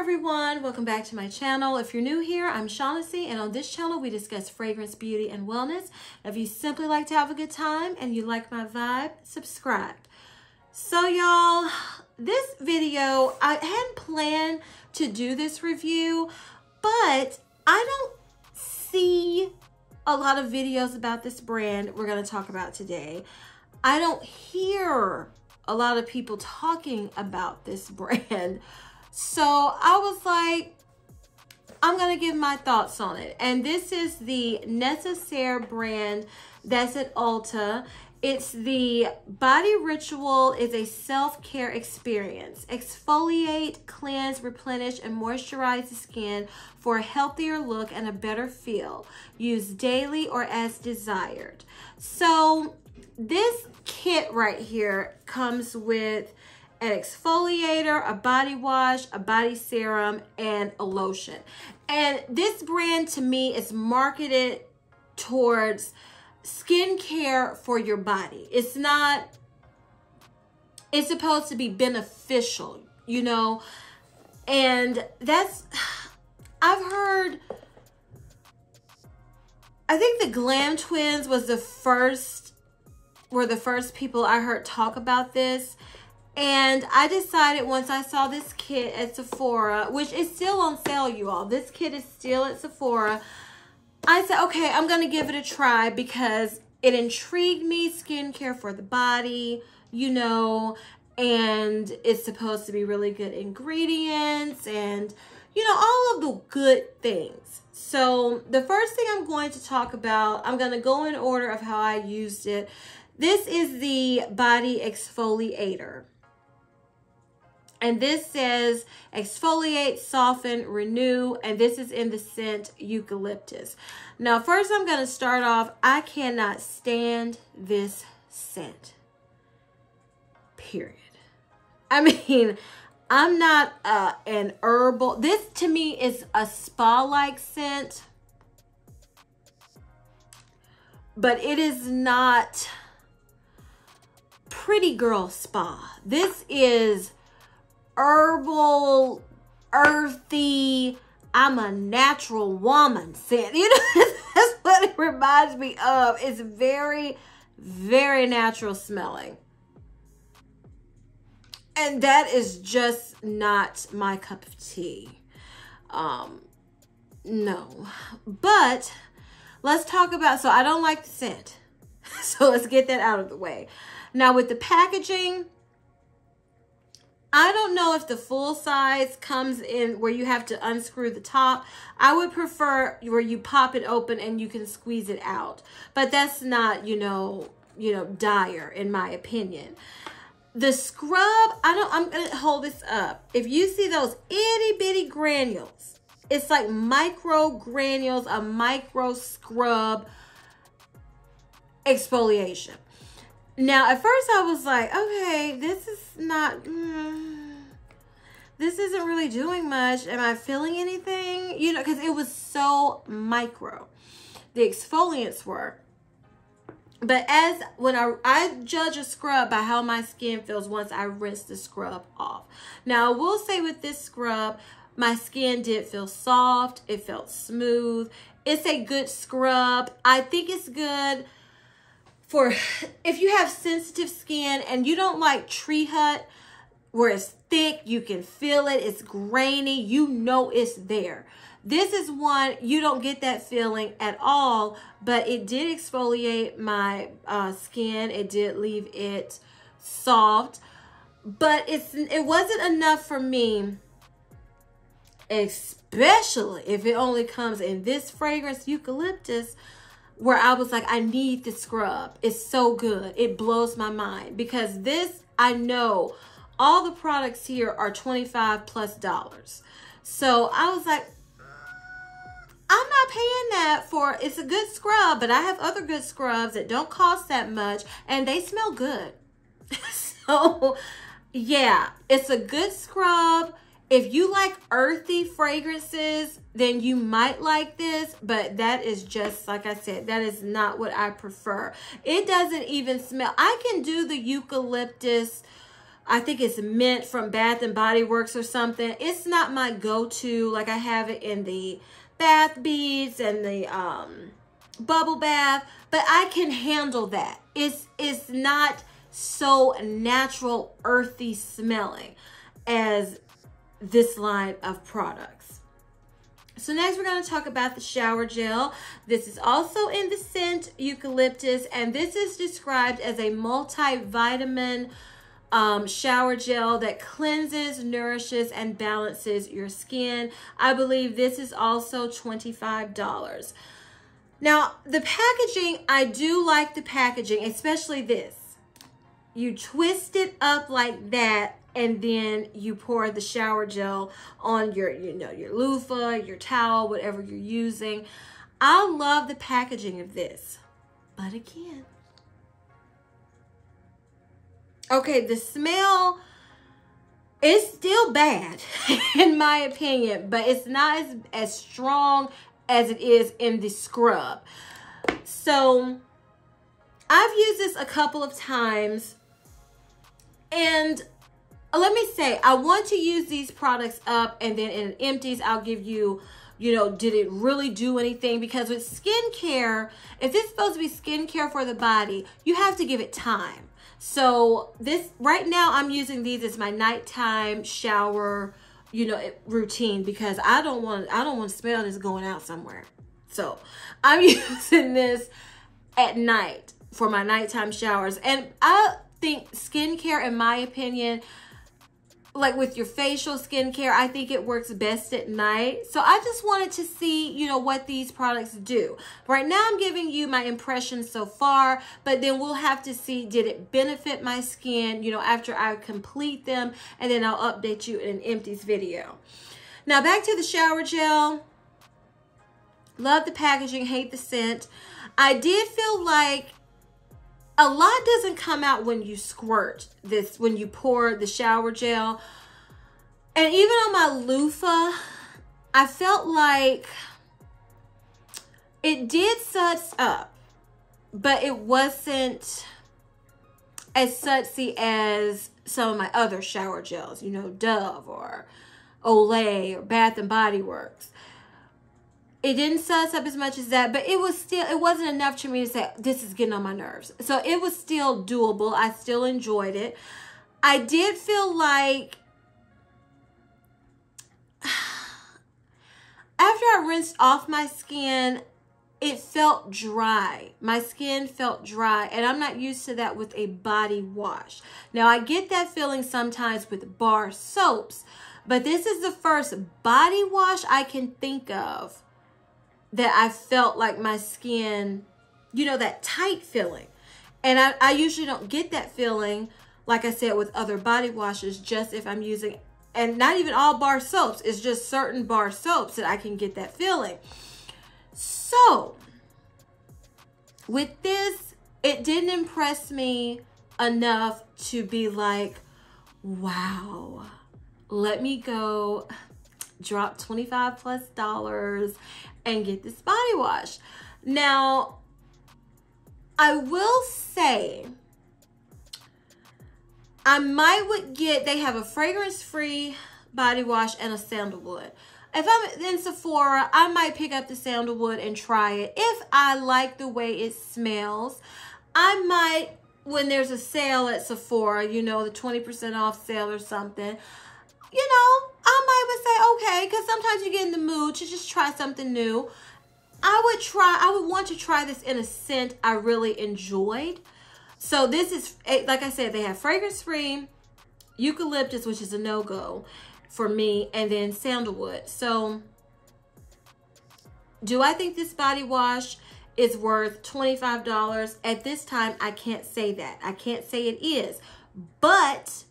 everyone, welcome back to my channel. If you're new here, I'm Shaughnessy and on this channel we discuss fragrance, beauty, and wellness. If you simply like to have a good time and you like my vibe, subscribe. So y'all, this video, I hadn't planned to do this review, but I don't see a lot of videos about this brand we're gonna talk about today. I don't hear a lot of people talking about this brand. So I was like, I'm to give my thoughts on it. And this is the Necessaire brand that's at Ulta. It's the Body Ritual is a self-care experience. Exfoliate, cleanse, replenish, and moisturize the skin for a healthier look and a better feel. Use daily or as desired. So this kit right here comes with an exfoliator, a body wash, a body serum, and a lotion. And this brand to me is marketed towards skincare for your body. It's not, it's supposed to be beneficial, you know? And that's, I've heard, I think the Glam Twins was the first, were the first people I heard talk about this. And I decided once I saw this kit at Sephora, which is still on sale, you all. This kit is still at Sephora. I said, okay, I'm going to give it a try because it intrigued me. Skincare for the body, you know, and it's supposed to be really good ingredients and, you know, all of the good things. So the first thing I'm going to talk about, I'm going to go in order of how I used it. This is the body exfoliator. And this says exfoliate, soften, renew, and this is in the scent eucalyptus. Now, first I'm going to start off, I cannot stand this scent, period. I mean, I'm not uh, an herbal, this to me is a spa-like scent, but it is not pretty girl spa. This is herbal, earthy, I'm a natural woman scent. You know, that's what it reminds me of. It's very, very natural smelling. And that is just not my cup of tea. Um, no. But let's talk about, so I don't like the scent. So let's get that out of the way. Now with the packaging, I don't know if the full size comes in where you have to unscrew the top. I would prefer where you pop it open and you can squeeze it out. But that's not, you know, you know, dire in my opinion. The scrub, I don't, I'm to hold this up. If you see those itty bitty granules, it's like micro granules, a micro scrub exfoliation. Now, at first I was like, okay, this is not, mm, this isn't really doing much. Am I feeling anything? You know, because it was so micro. The exfoliants were. But as when I, I judge a scrub by how my skin feels once I rinse the scrub off. Now, I will say with this scrub, my skin did feel soft. It felt smooth. It's a good scrub. I think it's good for if you have sensitive skin and you don't like Tree Hut, where it's thick, you can feel it, it's grainy, you know it's there. This is one, you don't get that feeling at all, but it did exfoliate my uh, skin. It did leave it soft, but it's it wasn't enough for me, especially if it only comes in this fragrance, eucalyptus, where I was like, I need the scrub. It's so good. It blows my mind because this, I know all the products here are 25 plus dollars. So I was like, I'm not paying that for, it's a good scrub, but I have other good scrubs that don't cost that much and they smell good. so yeah, it's a good scrub. If you like earthy fragrances, then you might like this, but that is just, like I said, that is not what I prefer. It doesn't even smell. I can do the eucalyptus I think it's mint from Bath and Body Works or something. It's not my go-to. Like I have it in the bath beads and the um, bubble bath, but I can handle that. It's, it's not so natural, earthy smelling as this line of products. So next we're going to talk about the shower gel. This is also in the scent eucalyptus and this is described as a multivitamin um, shower gel that cleanses, nourishes, and balances your skin. I believe this is also $25. Now, the packaging, I do like the packaging, especially this. You twist it up like that and then you pour the shower gel on your, you know, your loofah, your towel, whatever you're using. I love the packaging of this. But again, okay, the smell is still bad in my opinion, but it's not as, as strong as it is in the scrub. So I've used this a couple of times and Uh, let me say, I want to use these products up and then in empties, I'll give you, you know, did it really do anything? Because with skincare, if it's supposed to be skincare for the body, you have to give it time. So this, right now I'm using these as my nighttime shower, you know, routine because I don't want, I don't want to smell this going out somewhere. So I'm using this at night for my nighttime showers. And I think skincare, in my opinion, like with your facial skincare, I think it works best at night. So I just wanted to see, you know, what these products do. Right now I'm giving you my impressions so far, but then we'll have to see, did it benefit my skin, you know, after I complete them, and then I'll update you in an empties video. Now back to the shower gel. Love the packaging, hate the scent. I did feel like a lot doesn't come out when you squirt this, when you pour the shower gel. And even on my loofah, I felt like it did suds up, but it wasn't as sudsy as some of my other shower gels, you know, Dove or Olay or Bath and Body Works it didn't suss up as much as that, but it was still, it wasn't enough to me to say, this is getting on my nerves. So it was still doable. I still enjoyed it. I did feel like after I rinsed off my skin, it felt dry. My skin felt dry, and I'm not used to that with a body wash. Now, I get that feeling sometimes with bar soaps, but this is the first body wash I can think of that I felt like my skin, you know, that tight feeling. And I, I usually don't get that feeling, like I said, with other body washes, just if I'm using, and not even all bar soaps, it's just certain bar soaps that I can get that feeling. So, with this, it didn't impress me enough to be like, wow, let me go drop 25 plus dollars and get this body wash. Now, I will say, I might would get, they have a fragrance-free body wash and a sandalwood. If I'm in Sephora, I might pick up the sandalwood and try it. If I like the way it smells, I might, when there's a sale at Sephora, you know, the 20% off sale or something, you know, I might would say, okay, because sometimes you get in the mood to just try something new. I would try, I would want to try this in a scent I really enjoyed. So this is, eh, like I said, they have fragrance-free, eucalyptus, which is a no-go for me, and then sandalwood. So do I think this body wash is worth $25? At this time, I can't say that. I can't say it is. But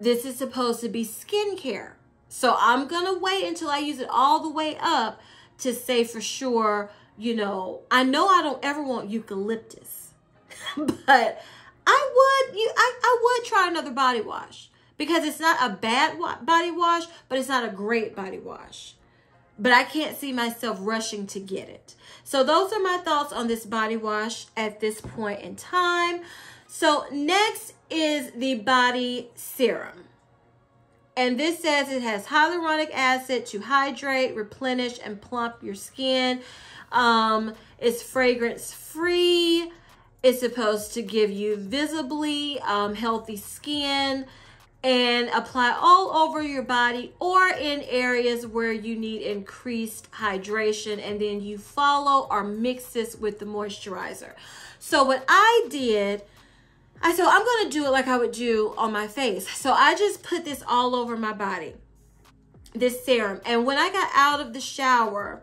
this is supposed to be skincare. So I'm going to wait until I use it all the way up to say for sure, you know, I know I don't ever want eucalyptus, but I would, you, I, I would try another body wash because it's not a bad body wash, but it's not a great body wash. But I can't see myself rushing to get it. So those are my thoughts on this body wash at this point in time. So next is the body serum. And this says it has hyaluronic acid to hydrate, replenish, and plump your skin. Um, it's fragrance free. It's supposed to give you visibly um, healthy skin and apply all over your body or in areas where you need increased hydration. And then you follow or mix this with the moisturizer. So what I did, I said, I'm going to do it like I would do on my face. So I just put this all over my body, this serum. And when I got out of the shower,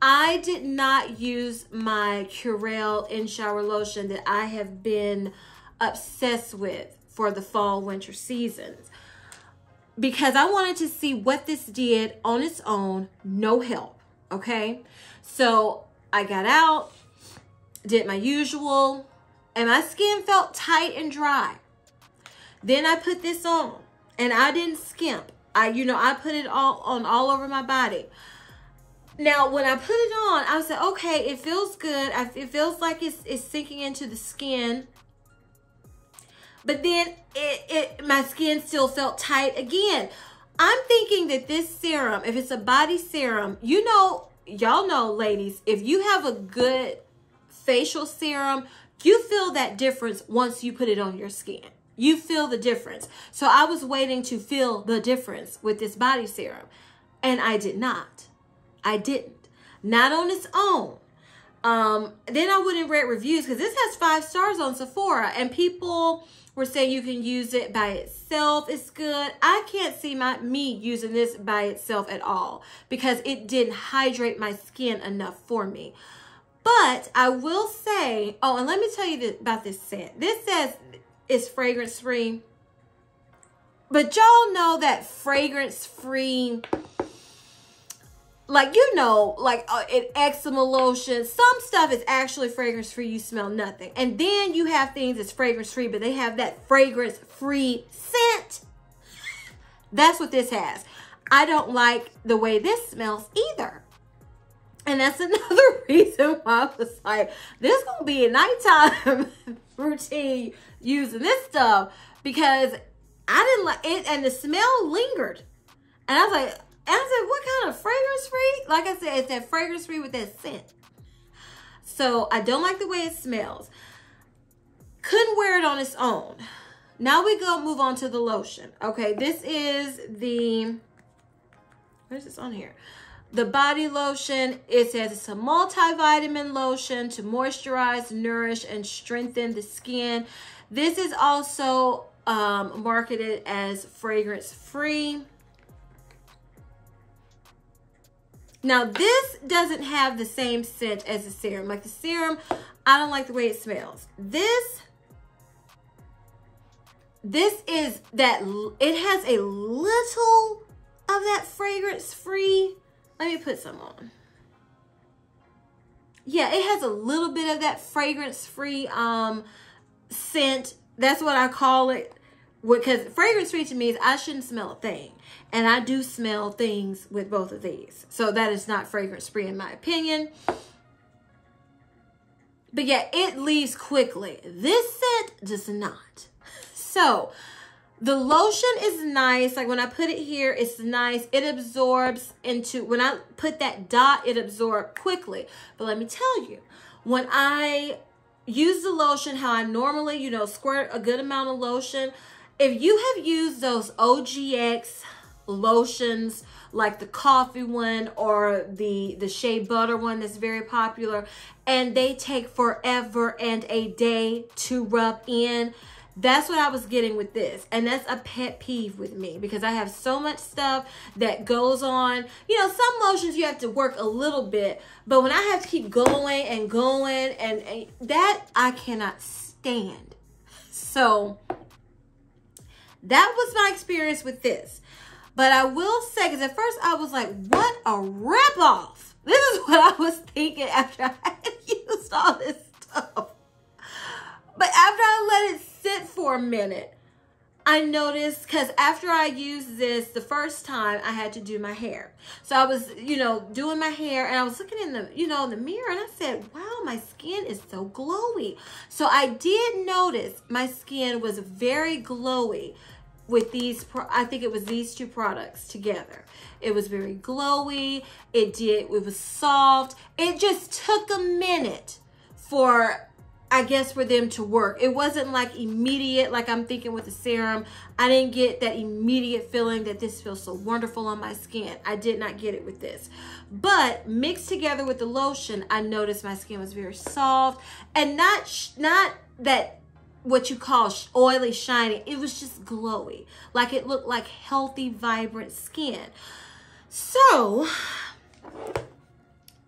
I did not use my Curel in shower lotion that I have been obsessed with for the fall winter seasons because I wanted to see what this did on its own, no help. Okay. So I got out, did my usual, and my skin felt tight and dry. Then I put this on and I didn't skimp. I, you know, I put it all on all over my body. Now, when I put it on, I said, okay, it feels good. I, it feels like it's, it's sinking into the skin. But then it, it my skin still felt tight again. I'm thinking that this serum, if it's a body serum, you know, y'all know, ladies, if you have a good facial serum, you feel that difference once you put it on your skin. You feel the difference. So I was waiting to feel the difference with this body serum, and I did not. I didn't. Not on its own. Um, then I wouldn't rate reviews because this has five stars on Sephora and people were saying you can use it by itself. It's good. I can't see my me using this by itself at all because it didn't hydrate my skin enough for me. But I will say, oh, and let me tell you about this scent. This says it's fragrance free. But y'all know that fragrance free like you know like uh, an eczema lotion some stuff is actually fragrance free you smell nothing and then you have things that's fragrance free but they have that fragrance free scent that's what this has i don't like the way this smells either and that's another reason why i was like this is gonna be a nighttime routine using this stuff because i didn't like it and the smell lingered and i was like I said, what kind of fragrance free? Like I said, it's that fragrance free with that scent. So I don't like the way it smells. Couldn't wear it on its own. Now we go move on to the lotion. Okay, this is the, where's this on here? The body lotion, it says it's a multivitamin lotion to moisturize, nourish, and strengthen the skin. This is also um, marketed as fragrance free. Now, this doesn't have the same scent as the serum. Like the serum, I don't like the way it smells. This, this is that, it has a little of that fragrance free. Let me put some on. Yeah, it has a little bit of that fragrance free um, scent. That's what I call it because fragrance free to me is I shouldn't smell a thing. And I do smell things with both of these. So that is not fragrance free in my opinion. But yeah, it leaves quickly. This scent does not. So the lotion is nice. Like when I put it here, it's nice. It absorbs into, when I put that dot, it absorbs quickly. But let me tell you, when I use the lotion how I normally, you know, squirt a good amount of lotion, if you have used those OGX lotions like the coffee one or the the shea butter one that's very popular and they take forever and a day to rub in that's what I was getting with this. And that's a pet peeve with me because I have so much stuff that goes on. You know, some lotions you have to work a little bit, but when I have to keep going and going and, and that I cannot stand. So that was my experience with this. But I will say, because at first I was like, what a ripoff. This is what I was thinking after I had used all this stuff. But after I let it sit for a minute, I noticed because after I used this the first time, I had to do my hair. So I was, you know, doing my hair and I was looking in the, you know, in the mirror and I said, wow, my skin is so glowy. So I did notice my skin was very glowy with these, I think it was these two products together. It was very glowy. It did, it was soft. It just took a minute for I guess for them to work. It wasn't like immediate, like I'm thinking with the serum. I didn't get that immediate feeling that this feels so wonderful on my skin. I did not get it with this. But mixed together with the lotion, I noticed my skin was very soft and not, not that what you call oily shiny. It was just glowy. Like it looked like healthy, vibrant skin. So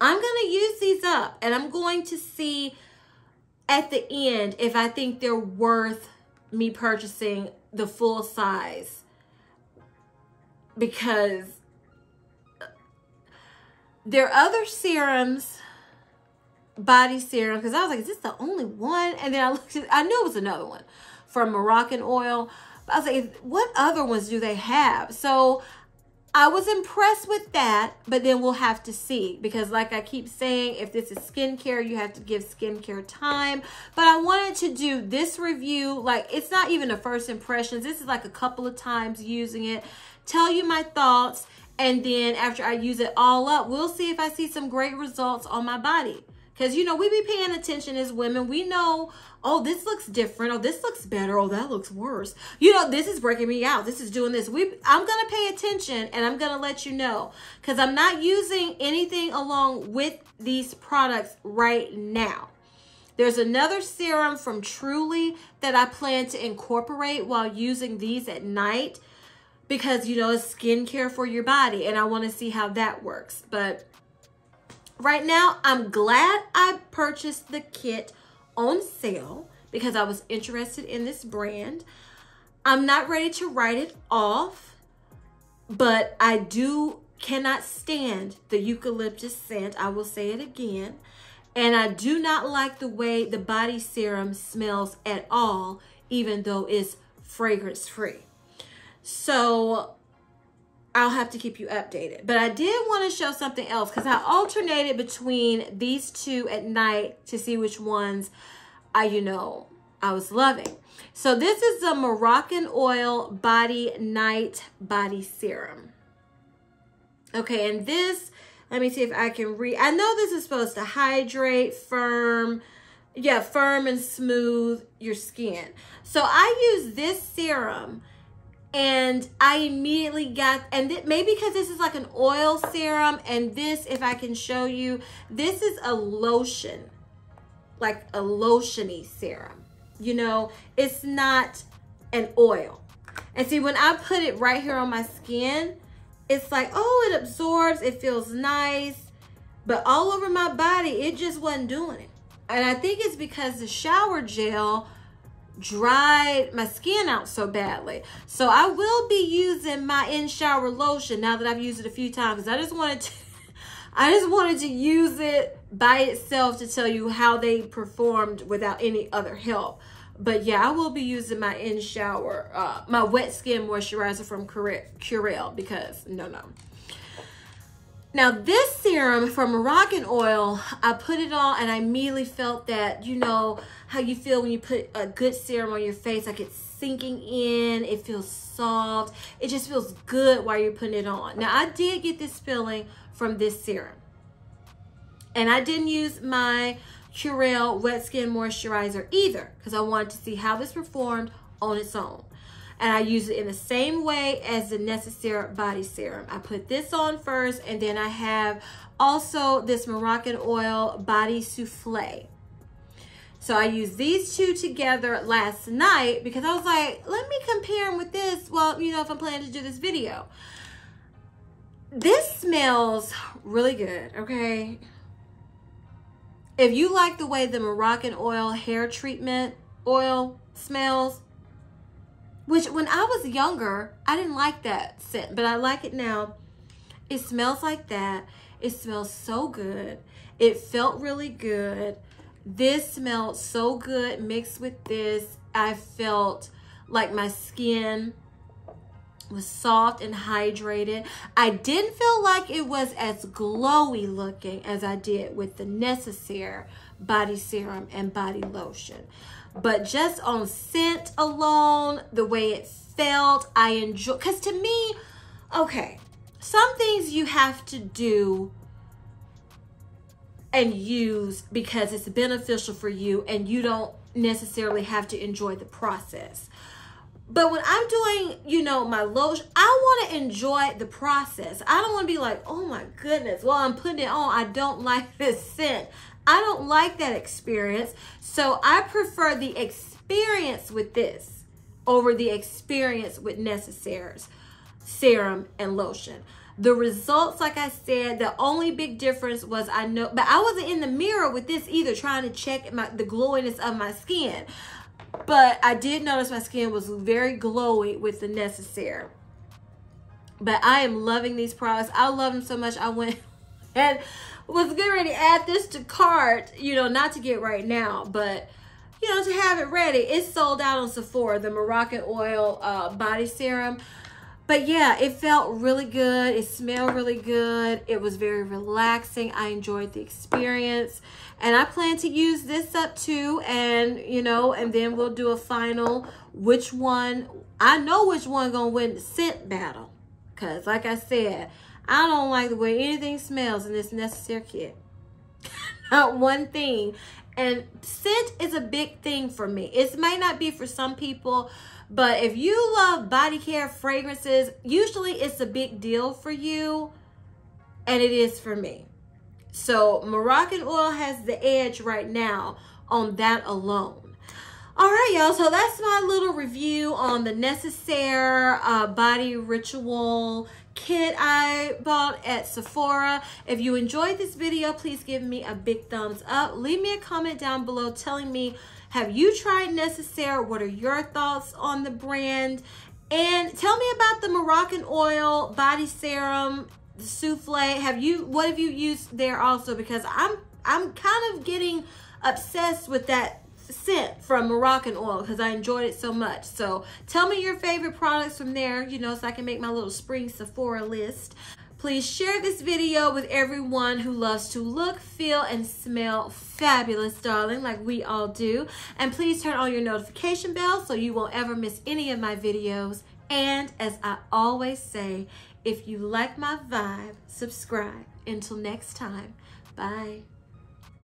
I'm going to use these up and I'm going to see at the end if I think they're worth me purchasing the full size because there are other serums body serum because I was like is this the only one? And then I looked at I knew it was another one from Moroccanoil but I was like what other ones do they have? So I was impressed with that, but then we'll have to see because like I keep saying, if this is skincare, you have to give skincare time. But I wanted to do this review, like it's not even a first impressions. This is like a couple of times using it, tell you my thoughts, and then after I use it all up, we'll see if I see some great results on my body. Because, you know, we be paying attention as women. We know, oh, this looks different. Oh, this looks better. Oh, that looks worse. You know, this is breaking me out. This is doing this. We, I'm going to pay attention and I'm going to let you know. Because I'm not using anything along with these products right now. There's another serum from Truly that I plan to incorporate while using these at night because, you know, it's skincare for your body and I want to see how that works. But Right now, I'm glad I purchased the kit on sale because I was interested in this brand. I'm not ready to write it off, but I do cannot stand the eucalyptus scent. I will say it again. And I do not like the way the body serum smells at all, even though it's fragrance free. So I'll have to keep you updated. But I did want to show something else because I alternated between these two at night to see which ones I, you know, I was loving. So this is the Moroccan Oil Body Night Body Serum. Okay, and this, let me see if I can read. I know this is supposed to hydrate, firm, yeah, firm and smooth your skin. So I use this serum and I immediately got, and th maybe because this is like an oil serum, and this, if I can show you, this is a lotion, like a lotiony serum. You know, it's not an oil. And see, when I put it right here on my skin, it's like, oh, it absorbs, it feels nice, but all over my body, it just wasn't doing it. And I think it's because the shower gel dried my skin out so badly. So I will be using my in-shower lotion now that I've used it a few times. I just wanted to, I just wanted to use it by itself to tell you how they performed without any other help. But yeah, I will be using my in-shower, uh, my wet skin moisturizer from Curel because no, no. Now this serum from Moroccan Oil, I put it on and I immediately felt that, you know, how you feel when you put a good serum on your face, like it's sinking in, it feels soft. It just feels good while you're putting it on. Now I did get this feeling from this serum. And I didn't use my Curel Wet Skin Moisturizer either because I wanted to see how this performed on its own and I use it in the same way as the Necessaire Body Serum. I put this on first and then I have also this Moroccan oil Body Souffle. So I used these two together last night because I was like, let me compare them with this. Well, you know, if I'm planning to do this video. This smells really good, okay? If you like the way the Moroccan oil hair treatment oil smells, which when I was younger, I didn't like that scent, but I like it now. It smells like that. It smells so good. It felt really good. This smelled so good mixed with this. I felt like my skin was soft and hydrated. I didn't feel like it was as glowy looking as I did with the Necessaire body serum and body lotion. But just on scent alone, the way it felt, I enjoy, because to me, okay, some things you have to do and use because it's beneficial for you and you don't necessarily have to enjoy the process. But when I'm doing, you know, my lotion, I want to enjoy the process. I don't want to be like, oh my goodness, while I'm putting it on, I don't like this scent. I don't like that experience. So I prefer the experience with this over the experience with Necessaire's serum and lotion. The results, like I said, the only big difference was I know, but I wasn't in the mirror with this either, trying to check my, the glowiness of my skin. But I did notice my skin was very glowy with the Necessaire. But I am loving these products. I love them so much. I went and was getting ready to add this to cart, you know, not to get right now, but you know, to have it ready. It's sold out on Sephora, the Moroccan Oil uh, Body Serum. But yeah, it felt really good. It smelled really good. It was very relaxing. I enjoyed the experience. And I plan to use this up too. And, you know, and then we'll do a final which one. I know which one going to win the scent battle. Because like I said, I don't like the way anything smells in this Necessaire kit. Not one thing. And scent is a big thing for me. It may not be for some people, but if you love body care fragrances, usually it's a big deal for you. And it is for me. So Moroccan oil has the edge right now on that alone. All right, y'all. So that's my little review on the Necessaire uh, Body Ritual kit I bought at Sephora. If you enjoyed this video, please give me a big thumbs up. Leave me a comment down below telling me have you tried Necessaire? What are your thoughts on the brand? And tell me about the Moroccan oil body serum, the souffle. Have you what have you used there also? Because I'm I'm kind of getting obsessed with that scent from Moroccan oil because I enjoyed it so much. So tell me your favorite products from there, you know, so I can make my little spring Sephora list. Please share this video with everyone who loves to look, feel, and smell fabulous, darling, like we all do. And please turn on your notification bell so you won't ever miss any of my videos. And as I always say, if you like my vibe, subscribe. Until next time, bye.